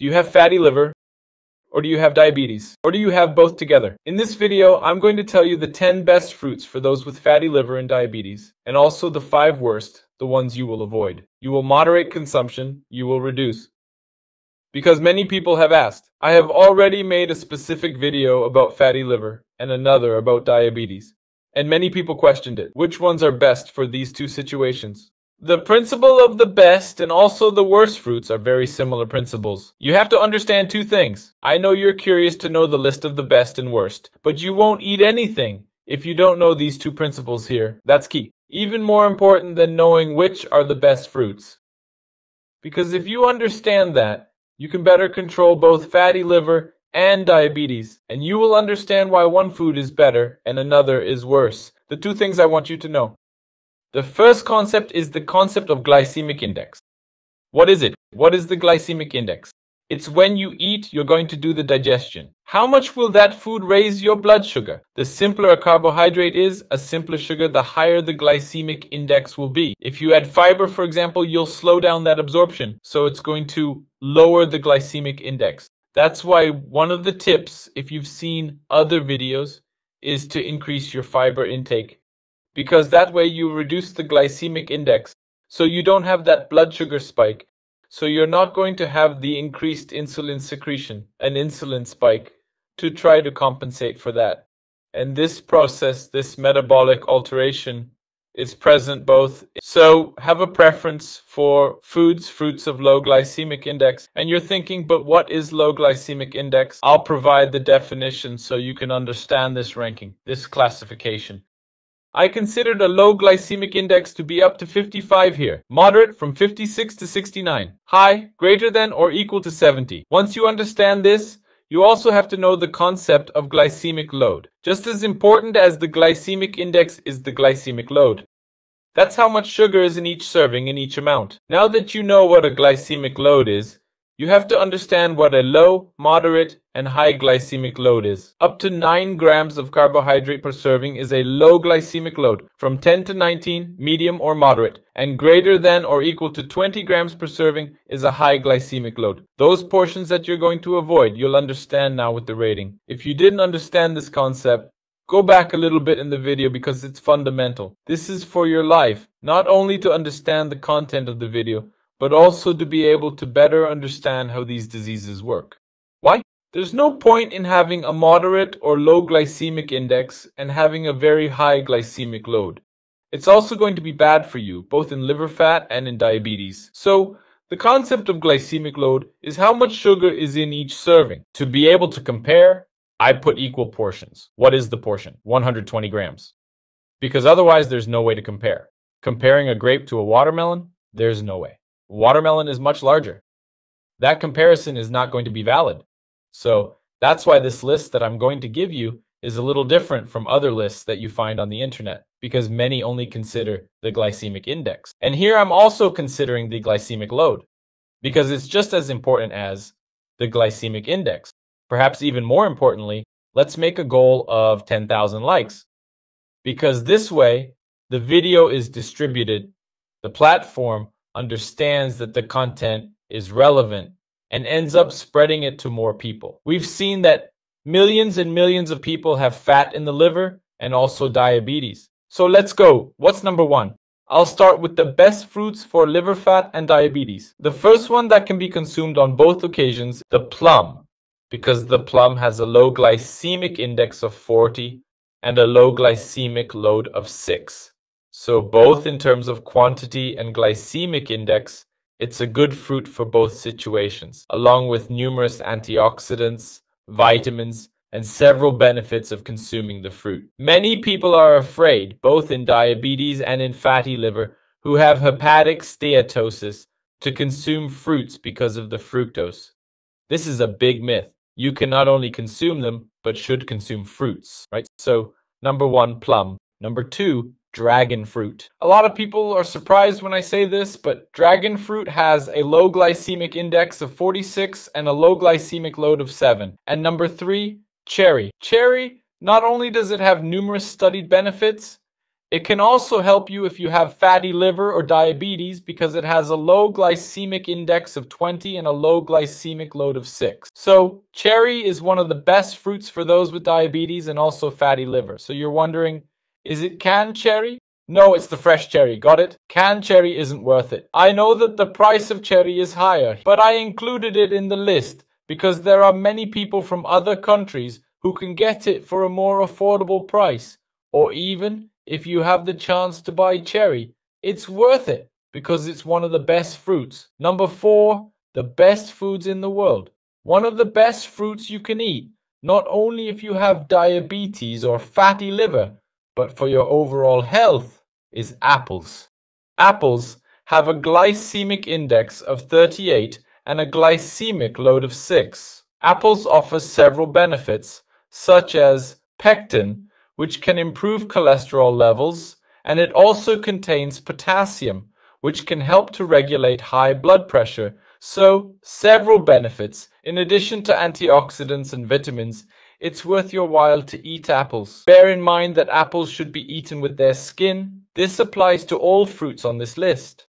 Do you have fatty liver? Or do you have diabetes? Or do you have both together? In this video, I'm going to tell you the 10 best fruits for those with fatty liver and diabetes, and also the 5 worst, the ones you will avoid. You will moderate consumption, you will reduce. Because many people have asked. I have already made a specific video about fatty liver and another about diabetes. And many people questioned it. Which ones are best for these two situations? The principle of the best and also the worst fruits are very similar principles. You have to understand two things. I know you're curious to know the list of the best and worst, but you won't eat anything if you don't know these two principles here. That's key. Even more important than knowing which are the best fruits. Because if you understand that, you can better control both fatty liver and diabetes, and you will understand why one food is better and another is worse. The two things I want you to know. The first concept is the concept of glycemic index. What is it? What is the glycemic index? It's when you eat, you're going to do the digestion. How much will that food raise your blood sugar? The simpler a carbohydrate is, a simpler sugar, the higher the glycemic index will be. If you add fiber, for example, you'll slow down that absorption. So it's going to lower the glycemic index. That's why one of the tips, if you've seen other videos, is to increase your fiber intake. Because that way you reduce the glycemic index. So you don't have that blood sugar spike. So you're not going to have the increased insulin secretion, an insulin spike to try to compensate for that. And this process, this metabolic alteration, is present both. So have a preference for foods, fruits of low glycemic index. And you're thinking, but what is low glycemic index? I'll provide the definition so you can understand this ranking, this classification. I considered a low glycemic index to be up to 55 here, moderate from 56 to 69, high greater than or equal to 70. Once you understand this, you also have to know the concept of glycemic load. Just as important as the glycemic index is the glycemic load. That's how much sugar is in each serving in each amount. Now that you know what a glycemic load is, you have to understand what a low, moderate, and high glycemic load is. Up to 9 grams of carbohydrate per serving is a low glycemic load, from 10 to 19, medium or moderate, and greater than or equal to 20 grams per serving is a high glycemic load. Those portions that you're going to avoid, you'll understand now with the rating. If you didn't understand this concept, Go back a little bit in the video because it's fundamental. This is for your life, not only to understand the content of the video, but also to be able to better understand how these diseases work. Why? There's no point in having a moderate or low glycemic index and having a very high glycemic load. It's also going to be bad for you, both in liver fat and in diabetes. So, the concept of glycemic load is how much sugar is in each serving. To be able to compare, I put equal portions. What is the portion? 120 grams. Because otherwise, there's no way to compare. Comparing a grape to a watermelon, there's no way. Watermelon is much larger. That comparison is not going to be valid. So that's why this list that I'm going to give you is a little different from other lists that you find on the internet, because many only consider the glycemic index. And here I'm also considering the glycemic load, because it's just as important as the glycemic index. Perhaps even more importantly, let's make a goal of 10,000 likes, because this way the video is distributed, the platform understands that the content is relevant and ends up spreading it to more people. We've seen that millions and millions of people have fat in the liver and also diabetes. So let's go. What's number one? I'll start with the best fruits for liver fat and diabetes. The first one that can be consumed on both occasions, the plum, because the plum has a low glycemic index of 40 and a low glycemic load of 6. So both in terms of quantity and glycemic index, it's a good fruit for both situations, along with numerous antioxidants, vitamins, and several benefits of consuming the fruit. Many people are afraid, both in diabetes and in fatty liver, who have hepatic steatosis, to consume fruits because of the fructose. This is a big myth. You can not only consume them, but should consume fruits, right? So, number one, plum. Number two, dragon fruit. A lot of people are surprised when I say this, but dragon fruit has a low glycemic index of 46 and a low glycemic load of 7. And number 3, cherry. Cherry, not only does it have numerous studied benefits, It can also help you if you have fatty liver or diabetes because it has a low glycemic index of 20 and a low glycemic load of 6. So, cherry is one of the best fruits for those with diabetes and also fatty liver. So, you're wondering, is it canned cherry? No, it's the fresh cherry. Got it? Canned cherry isn't worth it. I know that the price of cherry is higher, but I included it in the list because there are many people from other countries who can get it for a more affordable price or even if you have the chance to buy cherry, it's worth it because it's one of the best fruits. Number four, the best foods in the world. One of the best fruits you can eat, not only if you have diabetes or fatty liver, but for your overall health, is apples. Apples have a glycemic index of 38 and a glycemic load of 6. Apples offer several benefits, such as pectin, which can improve cholesterol levels, and it also contains potassium, which can help to regulate high blood pressure. So, several benefits. In addition to antioxidants and vitamins, it's worth your while to eat apples. Bear in mind that apples should be eaten with their skin. This applies to all fruits on this list.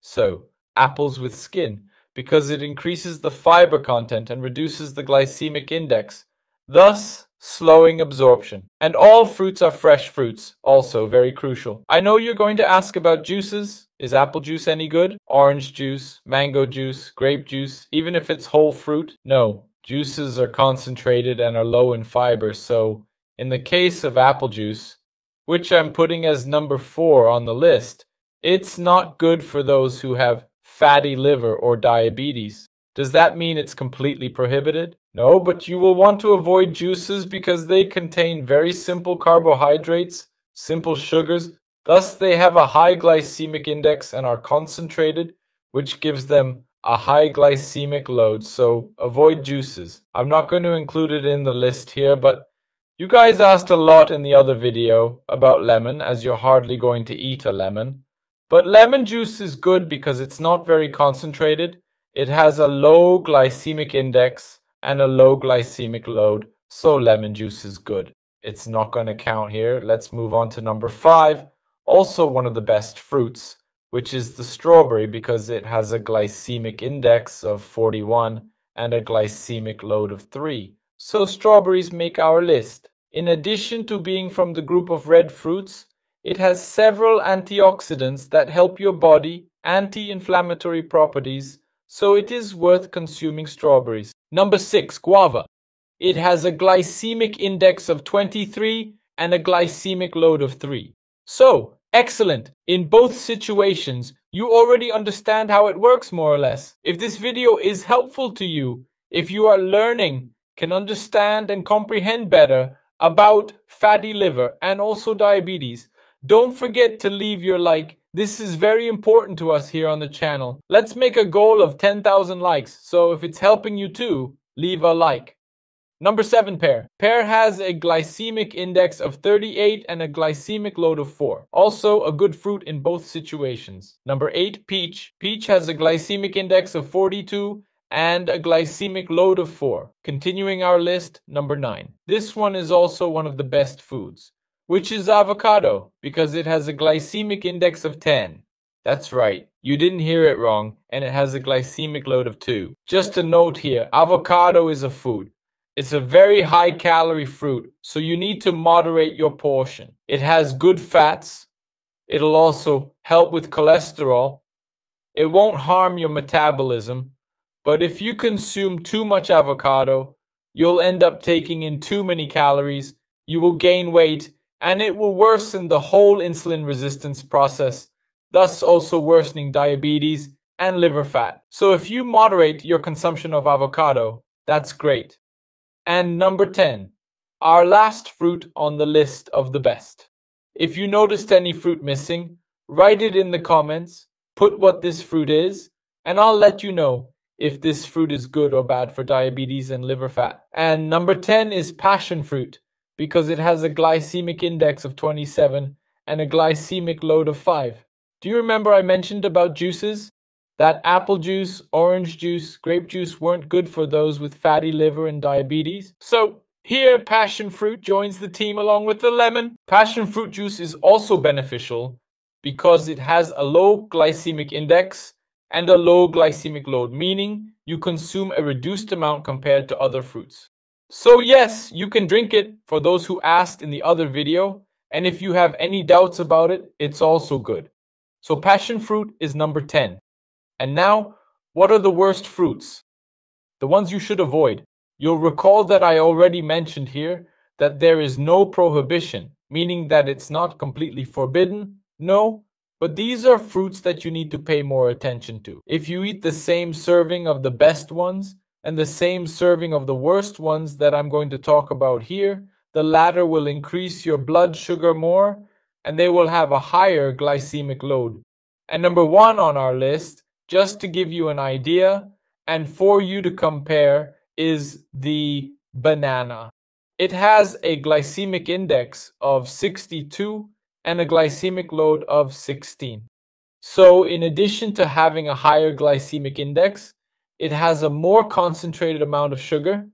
So, apples with skin, because it increases the fiber content and reduces the glycemic index, thus slowing absorption. And all fruits are fresh fruits, also very crucial. I know you're going to ask about juices. Is apple juice any good? Orange juice, mango juice, grape juice, even if it's whole fruit? No. Juices are concentrated and are low in fiber, so in the case of apple juice, which I'm putting as number four on the list, it's not good for those who have fatty liver or diabetes. Does that mean it's completely prohibited? No, but you will want to avoid juices because they contain very simple carbohydrates, simple sugars, thus they have a high glycemic index and are concentrated, which gives them a high glycemic load, so avoid juices. I'm not going to include it in the list here, but you guys asked a lot in the other video about lemon, as you're hardly going to eat a lemon. But lemon juice is good because it's not very concentrated, it has a low glycemic index and a low glycemic load, so lemon juice is good. It's not going to count here. Let's move on to number five, also one of the best fruits, which is the strawberry because it has a glycemic index of 41 and a glycemic load of 3. So strawberries make our list. In addition to being from the group of red fruits, it has several antioxidants that help your body, anti-inflammatory properties, so it is worth consuming strawberries. Number 6. Guava. It has a glycemic index of 23 and a glycemic load of 3. So, excellent. In both situations, you already understand how it works more or less. If this video is helpful to you, if you are learning, can understand and comprehend better about fatty liver and also diabetes, don't forget to leave your like this is very important to us here on the channel. Let's make a goal of 10,000 likes, so if it's helping you too, leave a like. Number 7 pear. Pear has a glycemic index of 38 and a glycemic load of 4. Also a good fruit in both situations. Number 8 peach. Peach has a glycemic index of 42 and a glycemic load of 4. Continuing our list, number 9. This one is also one of the best foods which is avocado, because it has a glycemic index of 10. That's right, you didn't hear it wrong, and it has a glycemic load of 2. Just a note here, avocado is a food. It's a very high calorie fruit, so you need to moderate your portion. It has good fats. It'll also help with cholesterol. It won't harm your metabolism, but if you consume too much avocado, you'll end up taking in too many calories, you will gain weight, and it will worsen the whole insulin resistance process, thus also worsening diabetes and liver fat. So if you moderate your consumption of avocado, that's great. And number 10, our last fruit on the list of the best. If you noticed any fruit missing, write it in the comments, put what this fruit is, and I'll let you know if this fruit is good or bad for diabetes and liver fat. And number 10 is passion fruit because it has a glycemic index of 27 and a glycemic load of 5. Do you remember I mentioned about juices? That apple juice, orange juice, grape juice weren't good for those with fatty liver and diabetes? So, Here, passion fruit joins the team along with the lemon. Passion fruit juice is also beneficial because it has a low glycemic index and a low glycemic load, meaning you consume a reduced amount compared to other fruits. So yes, you can drink it for those who asked in the other video, and if you have any doubts about it, it's also good. So passion fruit is number 10. And now, what are the worst fruits? The ones you should avoid. You'll recall that I already mentioned here that there is no prohibition, meaning that it's not completely forbidden, no, but these are fruits that you need to pay more attention to. If you eat the same serving of the best ones and the same serving of the worst ones that I'm going to talk about here, the latter will increase your blood sugar more and they will have a higher glycemic load. And number one on our list, just to give you an idea and for you to compare, is the banana. It has a glycemic index of 62 and a glycemic load of 16. So in addition to having a higher glycemic index, it has a more concentrated amount of sugar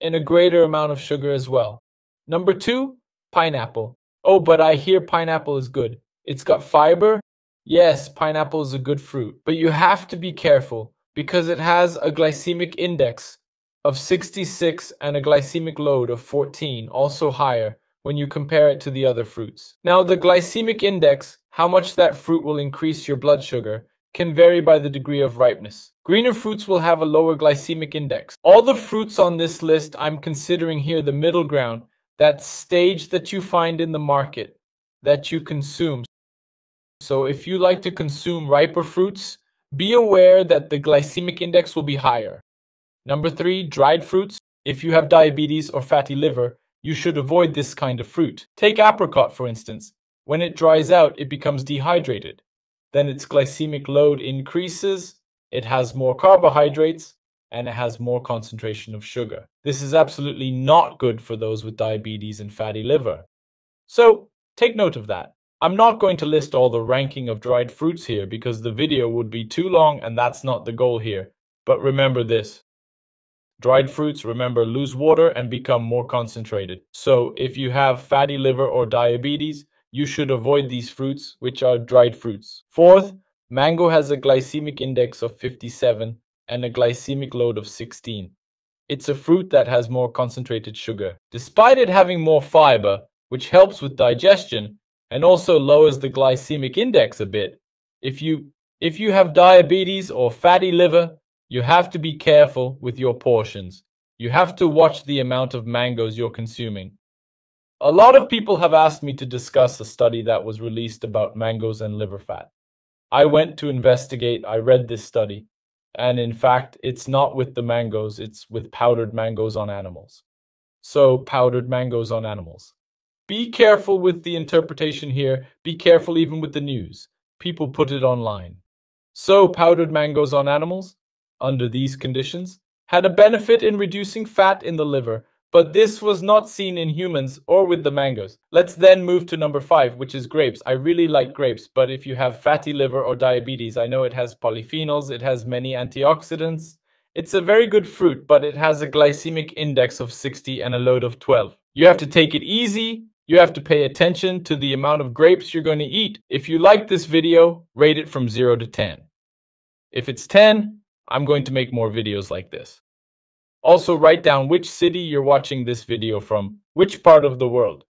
and a greater amount of sugar as well. Number two, pineapple. Oh, but I hear pineapple is good. It's got fiber. Yes, pineapple is a good fruit, but you have to be careful because it has a glycemic index of 66 and a glycemic load of 14, also higher when you compare it to the other fruits. Now, the glycemic index, how much that fruit will increase your blood sugar, can vary by the degree of ripeness. Greener fruits will have a lower glycemic index. All the fruits on this list, I'm considering here the middle ground, that stage that you find in the market that you consume. So if you like to consume riper fruits, be aware that the glycemic index will be higher. Number three, dried fruits. If you have diabetes or fatty liver, you should avoid this kind of fruit. Take apricot, for instance. When it dries out, it becomes dehydrated. Then its glycemic load increases, it has more carbohydrates, and it has more concentration of sugar. This is absolutely not good for those with diabetes and fatty liver. So, take note of that. I'm not going to list all the ranking of dried fruits here because the video would be too long and that's not the goal here. But remember this. Dried fruits, remember, lose water and become more concentrated. So if you have fatty liver or diabetes, you should avoid these fruits, which are dried fruits. Fourth, mango has a glycemic index of 57 and a glycemic load of 16. It's a fruit that has more concentrated sugar. Despite it having more fiber, which helps with digestion and also lowers the glycemic index a bit, if you if you have diabetes or fatty liver, you have to be careful with your portions. You have to watch the amount of mangoes you're consuming. A lot of people have asked me to discuss a study that was released about mangoes and liver fat. I went to investigate, I read this study, and in fact, it's not with the mangoes, it's with powdered mangoes on animals. So, powdered mangoes on animals. Be careful with the interpretation here, be careful even with the news. People put it online. So, powdered mangoes on animals? under these conditions had a benefit in reducing fat in the liver, but this was not seen in humans or with the mangoes. Let's then move to number five, which is grapes. I really like grapes, but if you have fatty liver or diabetes, I know it has polyphenols, it has many antioxidants. It's a very good fruit, but it has a glycemic index of 60 and a load of 12. You have to take it easy. You have to pay attention to the amount of grapes you're going to eat. If you like this video, rate it from 0 to 10. If it's 10, I'm going to make more videos like this. Also write down which city you're watching this video from, which part of the world.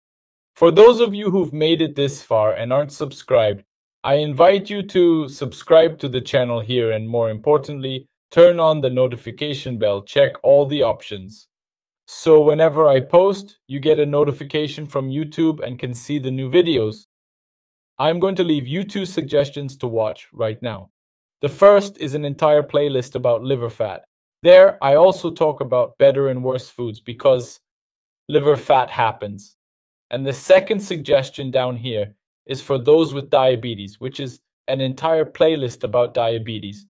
For those of you who've made it this far and aren't subscribed, I invite you to subscribe to the channel here and more importantly, turn on the notification bell, check all the options. So whenever I post, you get a notification from YouTube and can see the new videos. I'm going to leave you two suggestions to watch right now. The first is an entire playlist about liver fat. There, I also talk about better and worse foods because liver fat happens. And the second suggestion down here is for those with diabetes, which is an entire playlist about diabetes.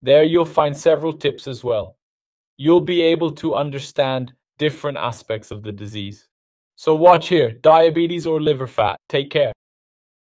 There you'll find several tips as well. You'll be able to understand different aspects of the disease. So watch here, diabetes or liver fat. Take care.